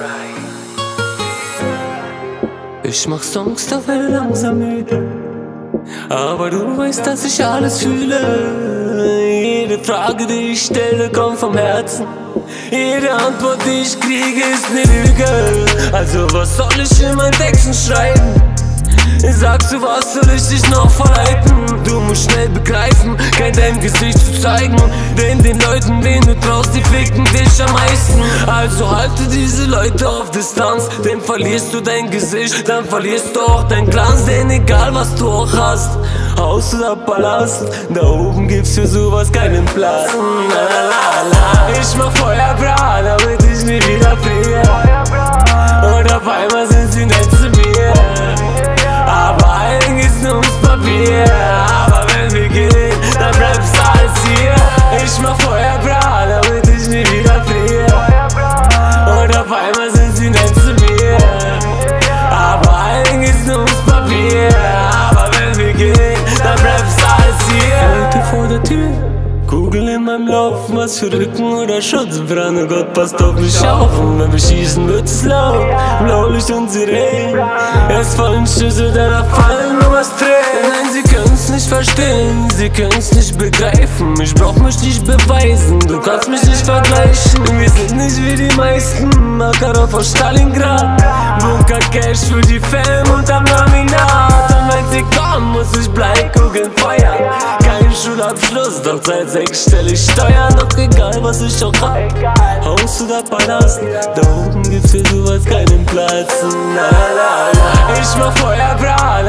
cry. Ich mach Songs, da werde langsam müde. Aber du weißt, dass ich alles fühle. Jede Frage, die ich stelle, kommt vom Herzen. Jede Antwort, die ich kriege, ist eine Lüge. Also, was soll ich in meinen Texten schreiben? Sagst du, was soll ich dich noch verleiten? Du musst schnell begreifen, kein dein Gesicht zu zeigen. Denn den Leuten, denen du traust, die ficken dich am meisten. Also halte diese Leute auf Distanz, denn verlierst du dein Gesicht, dann verlierst du auch dein Glanz. Denn egal was du auch hast, Haus oder Palast, da oben gibt's für sowas keinen Platz. La, la, la. Ich mach Feuerbrat, damit ich nie wieder friere. Und auf einmal sind meinem Laufen, was für Rücken oder Schutzbrand. Oh Gott, passt auf mich auf. Und wenn wir schießen, wird es laut. Blaulicht und Sirenen. Es fallen Schüsse, danach fallen nur was Tränen. Nein, sie können's nicht verstehen, sie können's nicht begreifen. Ich brauch mich nicht beweisen, du kannst mich nicht vergleichen. Wir sind nicht wie die meisten, Makarov aus Stalingrad. Bunker Cash für die Fam und am Laminat. Und wenn sie kommen, muss ich Bleikugeln feuern. Schulabschluss, doch seit sechsstellig Steuern, doch egal was ich auch hab. Haus oder Palast, da oben gibt's für sowas keinen Platz. Ich mach Feuer, bra,